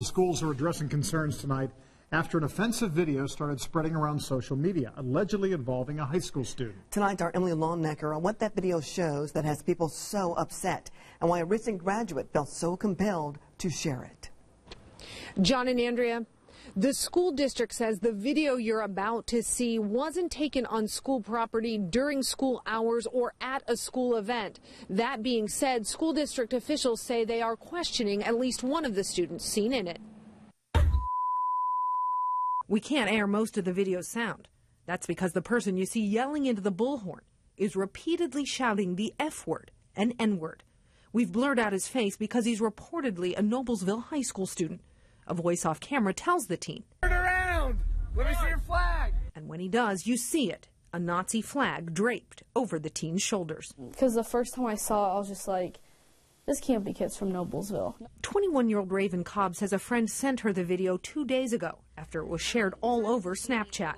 Schools are addressing concerns tonight after an offensive video started spreading around social media, allegedly involving a high school student. Tonight, our Emily Longnecker on what that video shows that has people so upset and why a recent graduate felt so compelled to share it. John and Andrea, the school district says the video you're about to see wasn't taken on school property during school hours or at a school event. That being said, school district officials say they are questioning at least one of the students seen in it. We can't air most of the video's sound. That's because the person you see yelling into the bullhorn is repeatedly shouting the F word and N word. We've blurred out his face because he's reportedly a Noblesville high school student. A voice off camera tells the teen. Turn around! Let me see your flag! And when he does, you see it a Nazi flag draped over the teen's shoulders. Because the first time I saw it, I was just like, this can't be kids from Noblesville. 21 year old Raven Cobb says a friend sent her the video two days ago after it was shared all over Snapchat.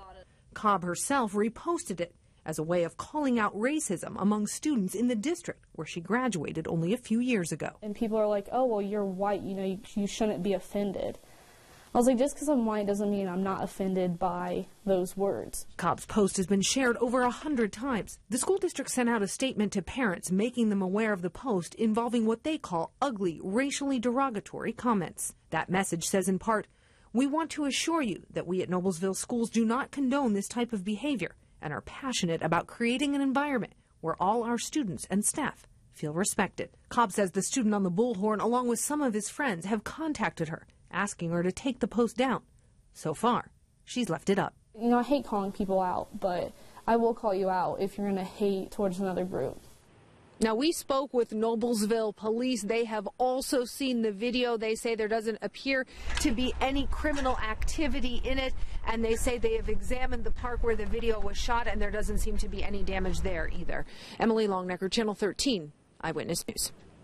Cobb herself reposted it as a way of calling out racism among students in the district where she graduated only a few years ago. And people are like, oh, well, you're white, you know, you, you shouldn't be offended. I was like, just because I'm white doesn't mean I'm not offended by those words. Cobb's post has been shared over a hundred times. The school district sent out a statement to parents making them aware of the post involving what they call ugly, racially derogatory comments. That message says in part, we want to assure you that we at Noblesville schools do not condone this type of behavior and are passionate about creating an environment where all our students and staff feel respected. Cobb says the student on the bullhorn, along with some of his friends, have contacted her, asking her to take the post down. So far, she's left it up. You know, I hate calling people out, but I will call you out if you're going to hate towards another group. Now, we spoke with Noblesville police. They have also seen the video. They say there doesn't appear to be any criminal activity in it, and they say they have examined the park where the video was shot, and there doesn't seem to be any damage there either. Emily Longnecker, Channel 13, Eyewitness News.